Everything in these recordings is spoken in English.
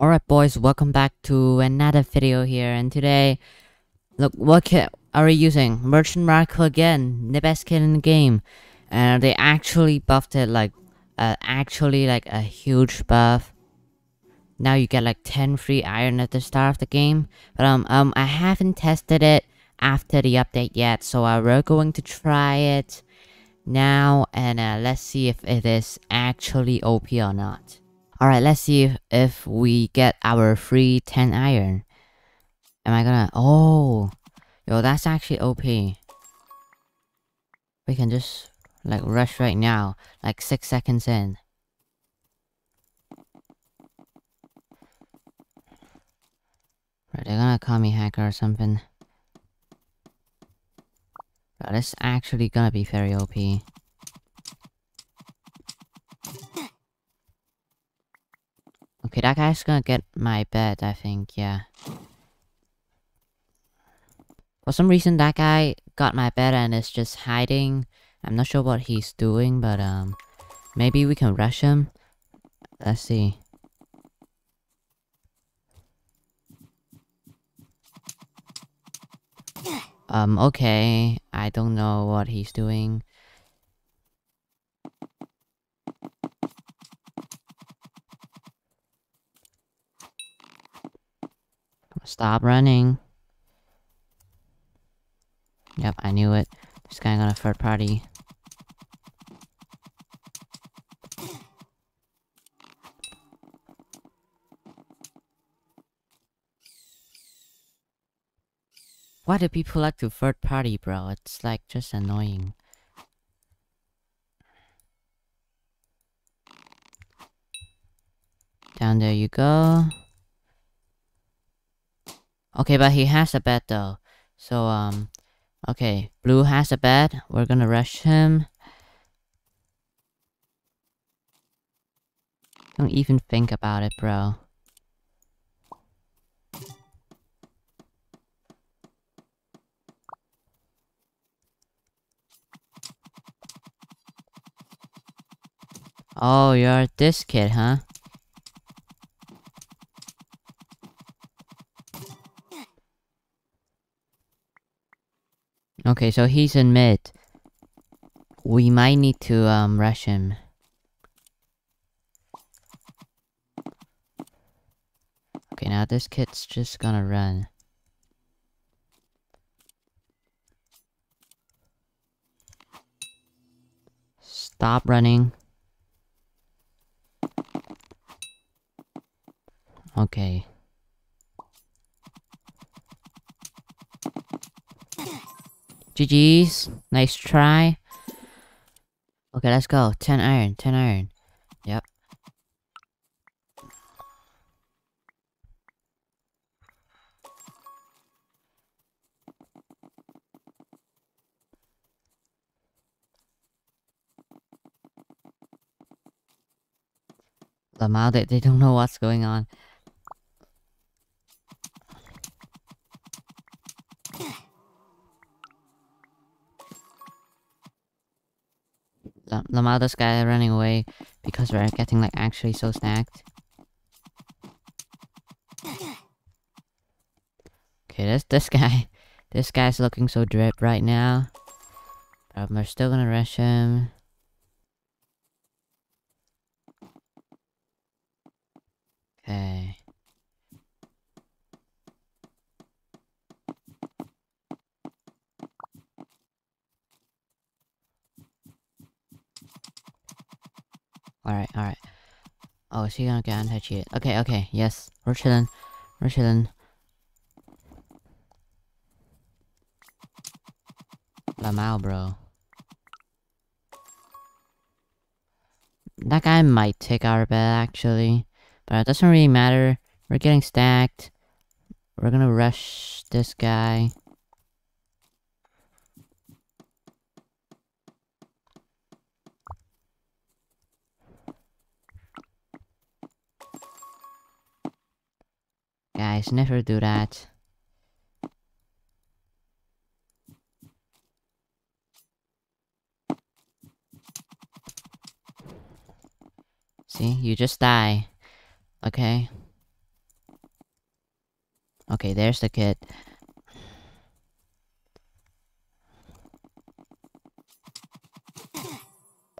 Alright boys, welcome back to another video here and today look what are we using? Merchant Marco again, the best kit in the game. And they actually buffed it like uh, actually like a huge buff. Now you get like 10 free iron at the start of the game. But um um I haven't tested it after the update yet, so uh, we're going to try it now and uh, let's see if it is actually OP or not. Alright, let's see if, if we get our free 10 iron. Am I gonna... Oh! Yo, that's actually OP. We can just, like, rush right now. Like, 6 seconds in. Right, they're gonna call me hacker or something. This actually gonna be very OP. Okay, that guy's gonna get my bed, I think, yeah. For some reason, that guy got my bed and is just hiding. I'm not sure what he's doing, but um, maybe we can rush him. Let's see. Um, okay. I don't know what he's doing. Stop running. Yep, I knew it. This guy got a third party. Why do people like to third party, bro? It's like just annoying. Down there you go. Okay, but he has a bed though. So, um, okay, Blue has a bed. We're gonna rush him. Don't even think about it, bro. Oh, you're this kid, huh? Okay, so he's in mid. We might need to um rush him. Okay, now this kid's just gonna run. Stop running. Okay. GG's. Nice try. Okay, let's go. 10 iron, 10 iron. Yep. Lamau, they, they don't know what's going on. Lamau, this guy running away because we're getting like actually so stacked. Okay, this this guy, this guy's looking so drip right now. But we're still gonna rush him. Okay. Alright, alright. Oh, is he gonna get anti-cheat? Okay, okay, yes. We're chilling. We're chilling. Lamau, bro. That guy might take our bed, actually. But it doesn't really matter. We're getting stacked. We're gonna rush this guy. Guys, never do that. See, you just die. Okay? Okay, there's the kid.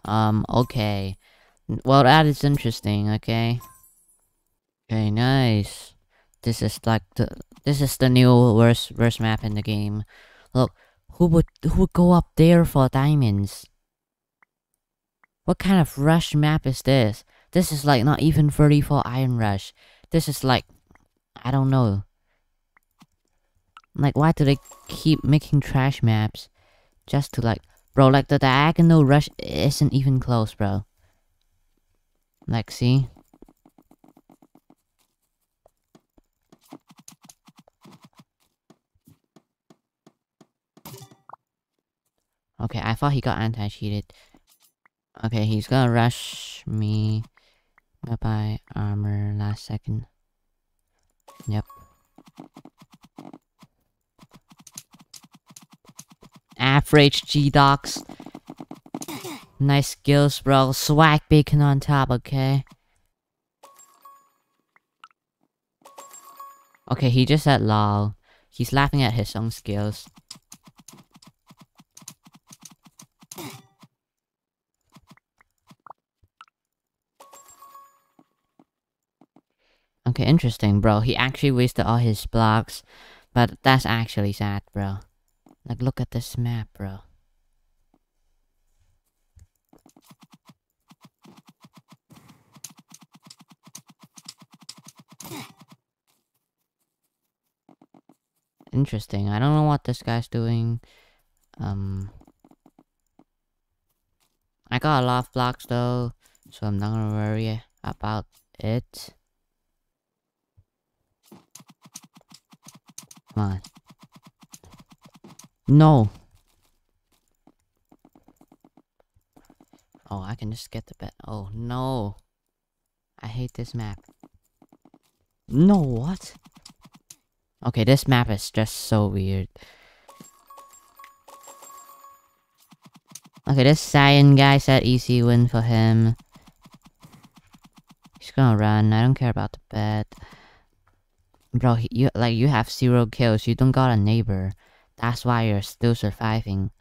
Um, okay. Well, that is interesting, okay? Okay, nice. This is like the this is the new worst worst map in the game. Look, who would who would go up there for diamonds? What kind of rush map is this? This is like not even 34 iron rush. This is like I don't know. Like why do they keep making trash maps? Just to like bro like the diagonal rush isn't even close, bro. Like see? Okay, I thought he got anti-cheated. Okay, he's gonna rush me. Gonna armor last second. Yep. Average G-Docs. Nice skills, bro. Swag bacon on top, okay? Okay, he just said lol. He's laughing at his own skills. Okay, interesting, bro. He actually wasted all his blocks. But that's actually sad, bro. Like, look at this map, bro. Interesting. I don't know what this guy's doing. Um... I got a lot of blocks though, so I'm not gonna worry about it. Come on. No. Oh, I can just get the bed. Oh, no. I hate this map. No, what? Okay, this map is just so weird. Okay, this Cyan guy said easy win for him. He's gonna run. I don't care about the bed. Bro, he, you like you have zero kills. You don't got a neighbor. That's why you're still surviving.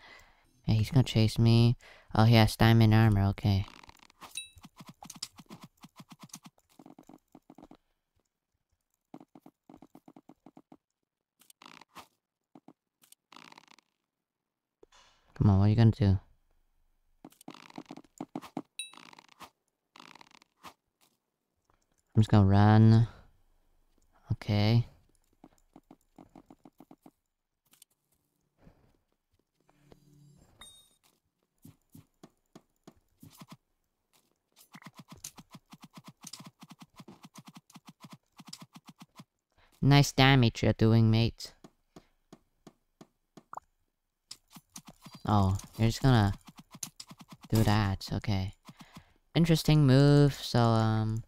Yeah, he's gonna chase me. Oh, he has diamond armor. Okay. Come on, what are you gonna do? Just gonna run. Okay. Nice damage you're doing, mate. Oh, you're just gonna do that. Okay. Interesting move, so, um...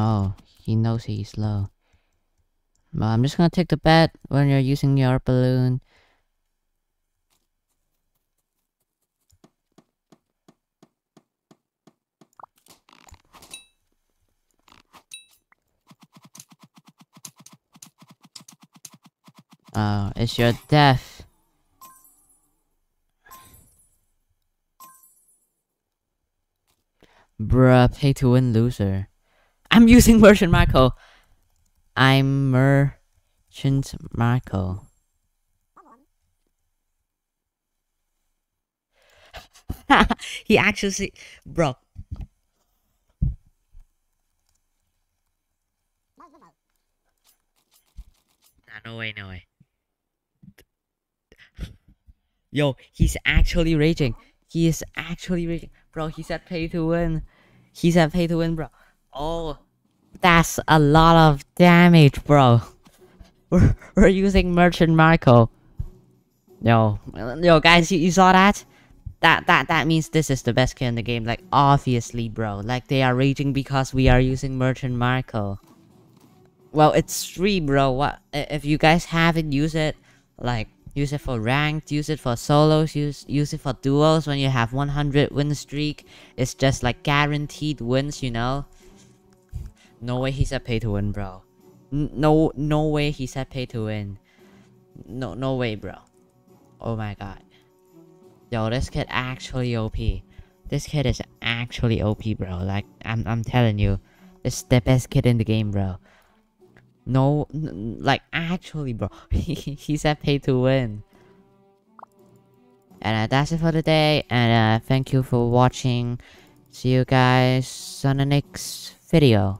Oh, he knows he's low. Well, I'm just gonna take the bed when you're using your balloon. Oh, it's your death. Bruh, pay to win loser. I'm using Merchant Marco. I'm Merchant Marco. he actually, bro. Nah, no way, no way. Yo, he's actually raging. He is actually raging. Bro, he said pay to win. He said pay to win, bro. Oh, that's a lot of damage, bro. We're, we're using Merchant Marco. Yo, yo, guys, you, you saw that? That that that means this is the best kit in the game. Like obviously, bro. Like they are raging because we are using Merchant Marco. Well, it's free, bro. What if you guys haven't used it? Like Use it for ranked, use it for solos, use use it for duos when you have 100 win streak. It's just like guaranteed wins, you know? No way he said pay to win, bro. No no way he said pay to win. No no way, bro. Oh my god. Yo, this kid actually OP. This kid is actually OP, bro. Like I'm I'm telling you, this is the best kit in the game, bro. No, like actually, bro. he said pay to win. And uh, that's it for today. And uh, thank you for watching. See you guys on the next video.